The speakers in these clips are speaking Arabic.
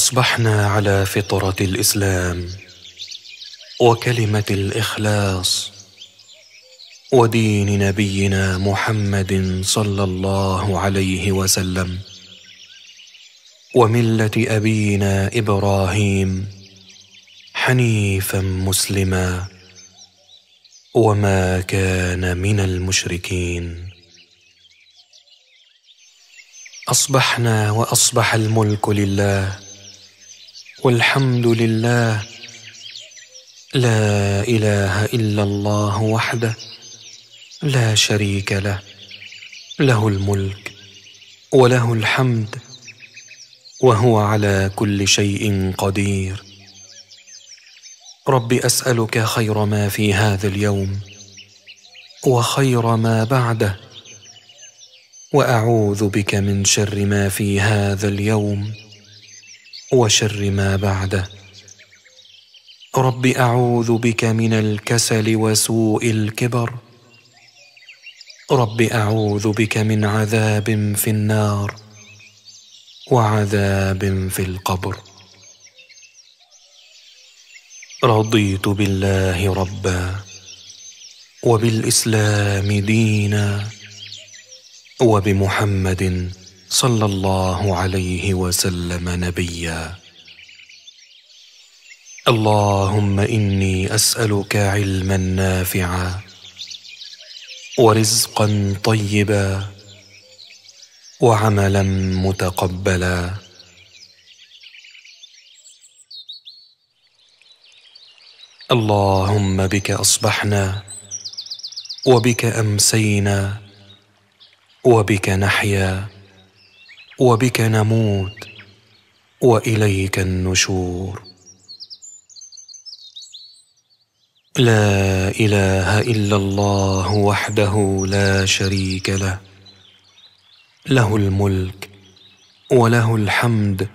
أصبحنا على فطرة الإسلام وكلمة الإخلاص ودين نبينا محمد صلى الله عليه وسلم وملة أبينا إبراهيم حنيفا مسلما وما كان من المشركين. أصبحنا وأصبح الملك لله والحمد لله. لا إله إلا الله وحده لا شريك له. له الملك وله الحمد وهو على كل شيء قدير. رب أسألك خير ما في هذا اليوم وخير ما بعده وأعوذ بك من شر ما في هذا اليوم. وشر ما بعده رب أعوذ بك من الكسل وسوء الكبر. رب أعوذ بك من عذاب في النار وعذاب في القبر. رضيت بالله ربا وبالإسلام دينا وبمحمد صلى الله عليه وسلم نبيا. اللهم إني أسألك علما نافعا ورزقا طيبا وعملا متقبلا. اللهم بك أصبحنا وبك أمسينا وبك نحيا. وبك نموت وإليك النشور. لا إله إلا الله وحده لا شريك له. له الملك وله الحمد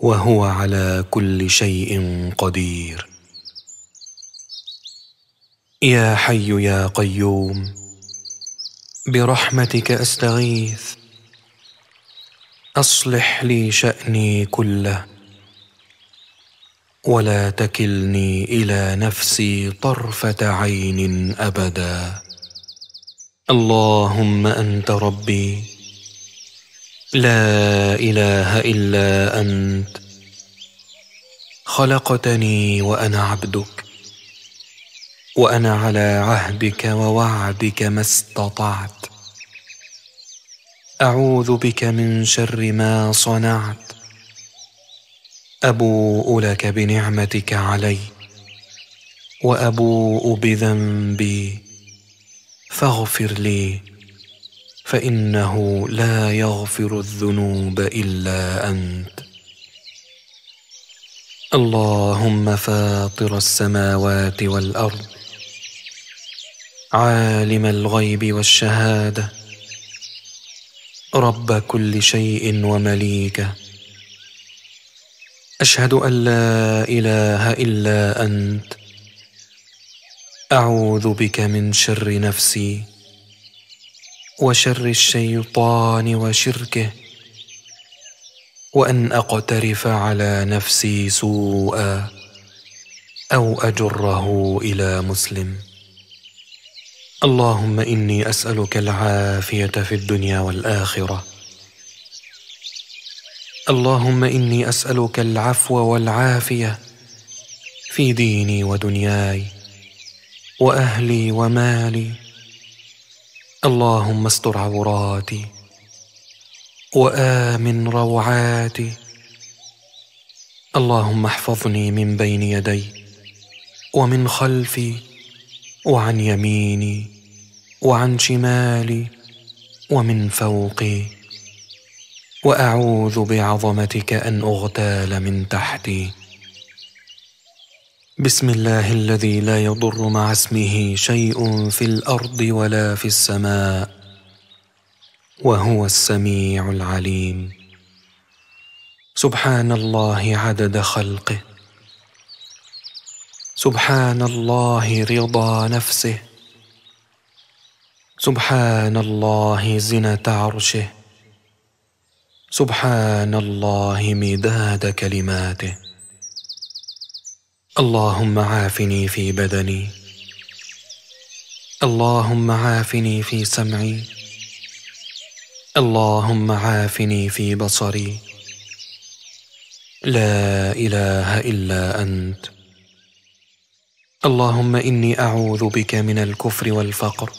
وهو على كل شيء قدير. يا حي يا قيوم برحمتك أستغيث. أصلح لي شأني كله ولا تكلني إلى نفسي طرفة عين أبدا. اللهم أنت ربي لا إله إلا أنت. خلقتني وأنا عبدك وأنا على عهدك ووعدك ما استطعت. أعوذ بك من شر ما صنعت. أبوء لك بنعمتك علي وأبوء بذنبي. فاغفر لي فإنه لا يغفر الذنوب إلا أنت. اللهم فاطر السماوات والأرض. عالم الغيب والشهادة. رب كل شيء ومليكه. أشهد أن لا إله إلا أنت. أعوذ بك من شر نفسي وشر الشيطان وشركه. وأن أقترف على نفسي سوءا أو أجره إلى مسلم. اللهم إني أسألك العافية في الدنيا والآخرة. اللهم إني أسألك العفو والعافية في ديني ودنياي وأهلي ومالي. اللهم استر عوراتي وآمن روعاتي. اللهم احفظني من بين يدي ومن خلفي. وعن يميني وعن شمالي ومن فوقي وأعوذ بعظمتك أن أغتال من تحتي. بسم الله الذي لا يضر مع اسمه شيء في الأرض ولا في السماء وهو السميع العليم. سبحان الله عدد خلقه. سبحان الله رضا نفسه. سبحان الله زنة عرشه. سبحان الله مداد كلماته. اللهم عافني في بدني. اللهم عافني في سمعي. اللهم عافني في بصري. لا إله إلا أنت. اللهم إني أعوذ بك من الكفر والفقر.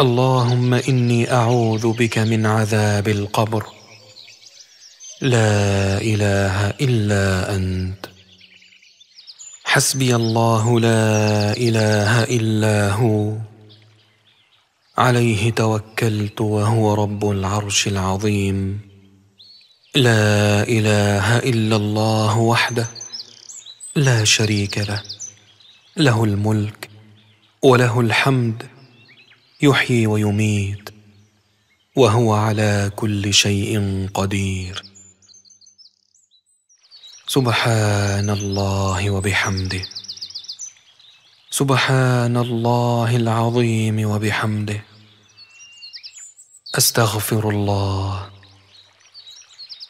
اللهم إني أعوذ بك من عذاب القبر. لا إله إلا أنت. حسبي الله لا إله إلا هو. عليه توكلت وهو رب العرش العظيم. لا إله إلا الله وحده. لا شريك له. له الملك وله الحمد. يحيي ويميت وهو على كل شيء قدير. سبحان الله وبحمده. سبحان الله العظيم وبحمده. أستغفر الله.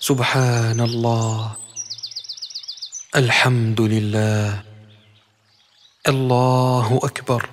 سبحان الله. الحمد لله. الله أكبر.